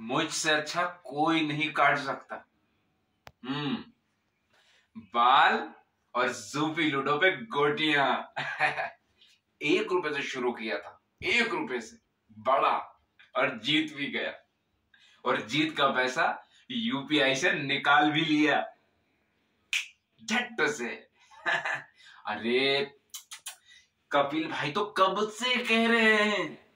मुझसे अच्छा कोई नहीं काट सकता। हम्म। बाल और जूपी लूडो पे गोटियाँ। एक रुपए से शुरू किया था। एक रुपए से। बड़ा। और जीत भी गया। और जीत का पैसा यूपीआई से निकाल भी लिया। झट से। अरे, कपिल भाई तो कब से कह रहे हैं?